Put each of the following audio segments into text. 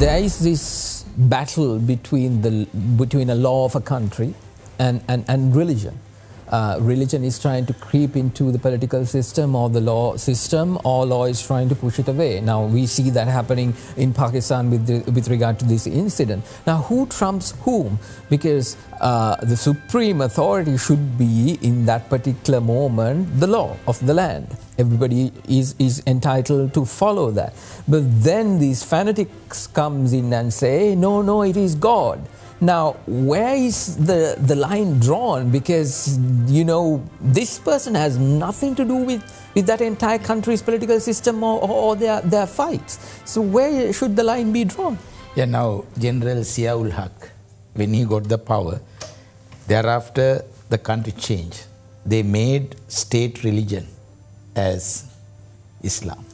there is this battle between the between a law of a country and, and, and religion. Uh, religion is trying to creep into the political system or the law system, or law is trying to push it away. Now we see that happening in Pakistan with the, with regard to this incident. Now who trumps whom? Because uh, the supreme authority should be in that particular moment the law of the land. Everybody is, is entitled to follow that. But then these fanatics comes in and say, no, no, it is God. Now, where is the, the line drawn? Because, you know, this person has nothing to do with, with that entire country's political system or, or their, their fights. So, where should the line be drawn? Yeah, now, General Ziaul Haq, when he got the power, thereafter the country changed. They made state religion as Islam.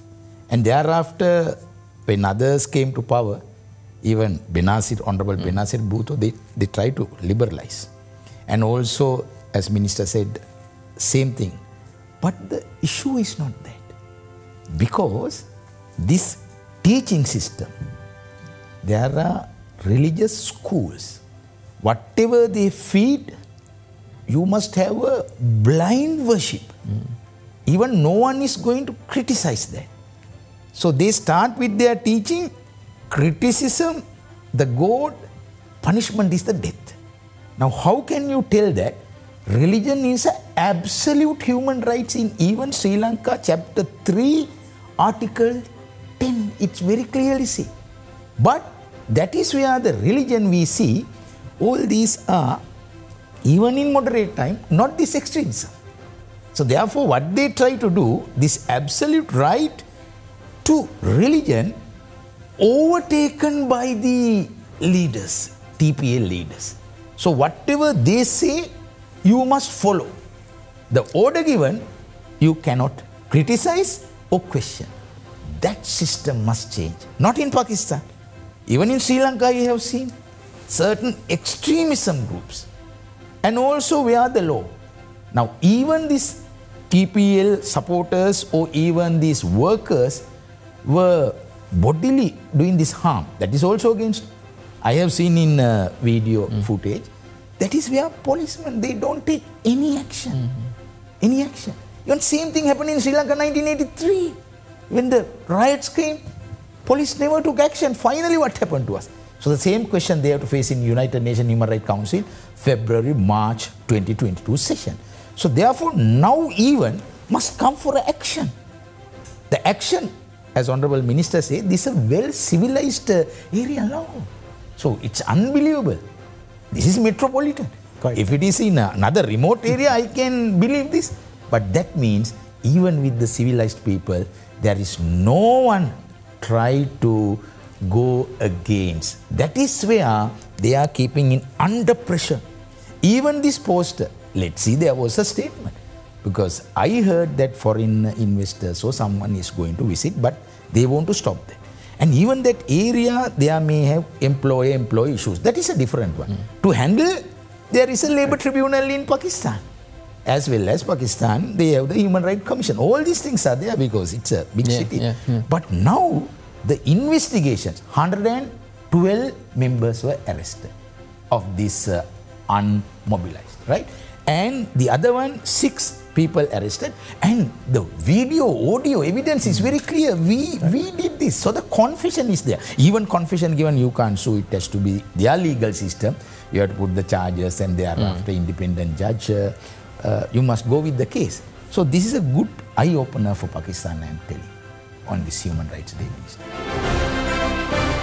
And thereafter, when others came to power, even Benazir, Honorable mm. Benazir Bhutto, they, they try to liberalize. And also, as Minister said, same thing. But the issue is not that. Because this teaching system, there are religious schools. Whatever they feed, you must have a blind worship. Mm. Even no one is going to criticize that. So they start with their teaching criticism, the God, punishment is the death. Now, how can you tell that religion is an absolute human rights in even Sri Lanka, chapter 3, article 10? It's very clearly say. But that is where the religion we see, all these are, even in moderate time, not this extremism. So therefore, what they try to do, this absolute right to religion overtaken by the leaders, TPL leaders. So whatever they say, you must follow. The order given, you cannot criticize or question. That system must change. Not in Pakistan. Even in Sri Lanka, you have seen certain extremism groups. And also where the law. Now, even these TPL supporters or even these workers were bodily doing this harm, that is also against. I have seen in uh, video mm. footage, that is where policemen, they don't take any action. Mm-hmm. Any action. Even same thing happened in Sri Lanka 1983. When the riots came, police never took action. Finally, what happened to us? So the same question they have to face in United Nations Human Rights Council, February, March 2022 session. So therefore, now even must come for action. The action as Honorable Minister said, this is a well civilized area now. So it's unbelievable. This is metropolitan. Correct. If it is in another remote area, I can believe this. But that means even with the civilized people, there is no one try to go against. That is where they are keeping in under pressure. Even this poster, let's see, there was a statement because I heard that foreign investors or someone is going to visit, but they want to stop that. And even that area, there may have employee-employee issues. That is a different one. Mm. To handle, there is a labor tribunal in Pakistan. As well as Pakistan, they have the Human Rights Commission. All these things are there because it's a big yeah, city. Yeah, yeah. But now, the investigations, 112 members were arrested of this uh, unmobilized, right? And the other one, six people arrested. And the video audio evidence is very clear. We we did this. So the confession is there. Even confession given you can't sue. It has to be their legal system. You have to put the charges and thereafter mm. independent judge. Uh, uh, you must go with the case. So this is a good eye opener for pakistan i am telling on this human rights day minister